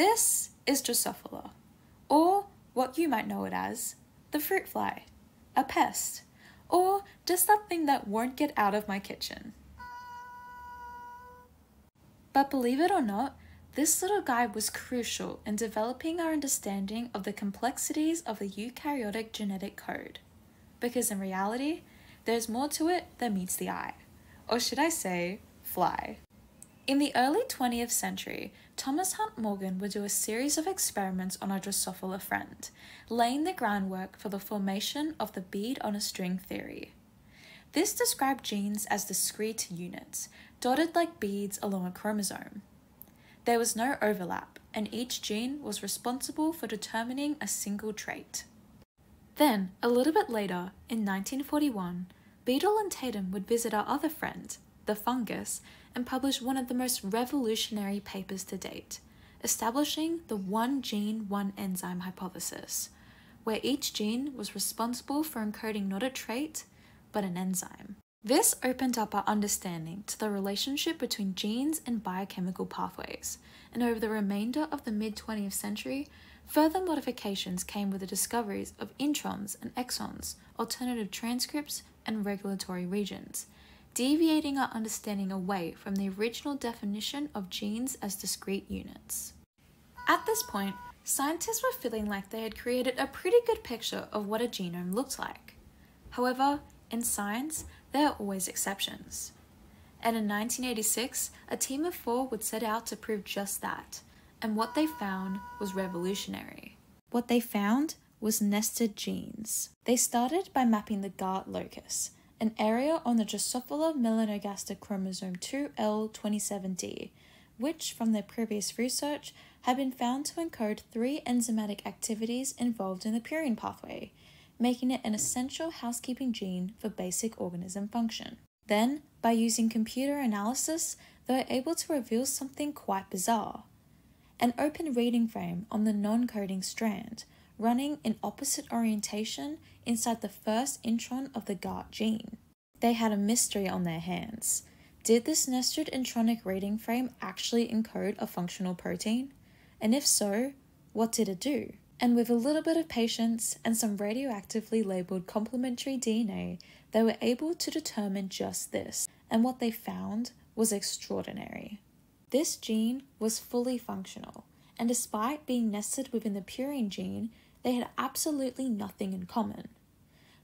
This is Drosophila, or what you might know it as, the fruit fly, a pest, or just something that won't get out of my kitchen. But believe it or not, this little guy was crucial in developing our understanding of the complexities of the eukaryotic genetic code. Because in reality, there's more to it than meets the eye. Or should I say, fly. In the early 20th century, Thomas Hunt Morgan would do a series of experiments on our Drosophila friend, laying the groundwork for the formation of the bead on a string theory. This described genes as discrete units, dotted like beads along a chromosome. There was no overlap, and each gene was responsible for determining a single trait. Then, a little bit later, in 1941, Beadle and Tatum would visit our other friend, the fungus, and published one of the most revolutionary papers to date, establishing the one gene, one enzyme hypothesis, where each gene was responsible for encoding not a trait, but an enzyme. This opened up our understanding to the relationship between genes and biochemical pathways, and over the remainder of the mid 20th century, further modifications came with the discoveries of introns and exons, alternative transcripts, and regulatory regions, deviating our understanding away from the original definition of genes as discrete units. At this point, scientists were feeling like they had created a pretty good picture of what a genome looked like. However, in science, there are always exceptions. And in 1986, a team of four would set out to prove just that, and what they found was revolutionary. What they found was nested genes. They started by mapping the GART locus, an area on the Drosophila melanogaster chromosome 2L27D, which, from their previous research, had been found to encode three enzymatic activities involved in the purine pathway, making it an essential housekeeping gene for basic organism function. Then, by using computer analysis, they were able to reveal something quite bizarre an open reading frame on the non coding strand, running in opposite orientation inside the first intron of the GART gene. They had a mystery on their hands. Did this nested intronic reading frame actually encode a functional protein? And if so, what did it do? And with a little bit of patience and some radioactively labeled complementary DNA, they were able to determine just this, and what they found was extraordinary. This gene was fully functional, and despite being nested within the purine gene, they had absolutely nothing in common.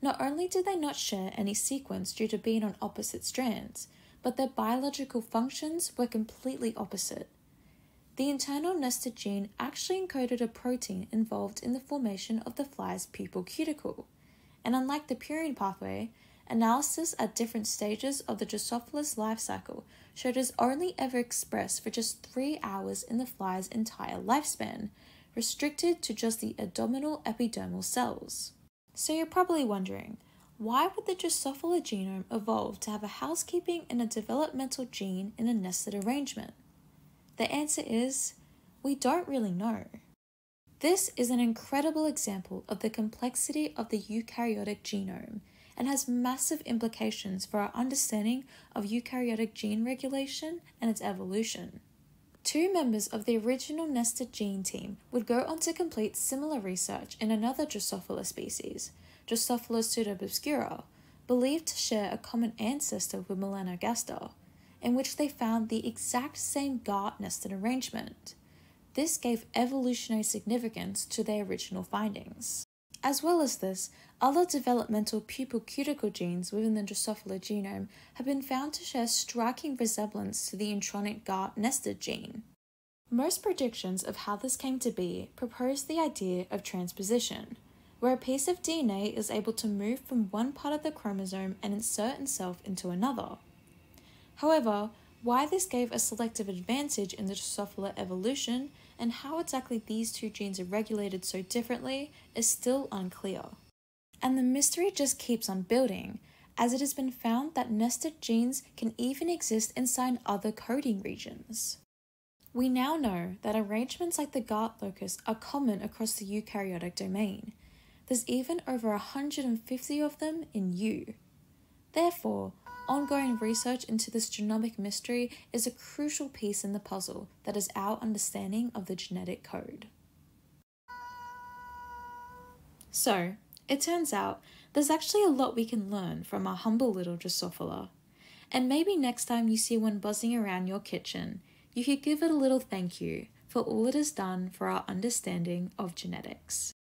Not only did they not share any sequence due to being on opposite strands, but their biological functions were completely opposite. The internal nested gene actually encoded a protein involved in the formation of the fly's pupal cuticle, and unlike the purine pathway, analysis at different stages of the Drosophila's life cycle showed it is only ever expressed for just three hours in the fly's entire lifespan, restricted to just the abdominal epidermal cells. So you're probably wondering, why would the Drosophila genome evolve to have a housekeeping and a developmental gene in a nested arrangement? The answer is we don't really know. This is an incredible example of the complexity of the eukaryotic genome and has massive implications for our understanding of eukaryotic gene regulation and its evolution. Two members of the original nested gene team would go on to complete similar research in another Drosophila species, Drosophila pseudoobscura, believed to share a common ancestor with Melanogaster, in which they found the exact same GART nested arrangement. This gave evolutionary significance to their original findings. As well as this, other developmental pupal cuticle genes within the Drosophila genome have been found to share striking resemblance to the intronic GART nested gene. Most predictions of how this came to be propose the idea of transposition, where a piece of DNA is able to move from one part of the chromosome and insert itself into another. However, why this gave a selective advantage in the Drosophila evolution and how exactly these two genes are regulated so differently is still unclear. And the mystery just keeps on building, as it has been found that nested genes can even exist inside other coding regions. We now know that arrangements like the GART locus are common across the eukaryotic domain. There's even over 150 of them in you. Therefore, ongoing research into this genomic mystery is a crucial piece in the puzzle that is our understanding of the genetic code. So, it turns out there's actually a lot we can learn from our humble little Drosophila. And maybe next time you see one buzzing around your kitchen, you could give it a little thank you for all it has done for our understanding of genetics.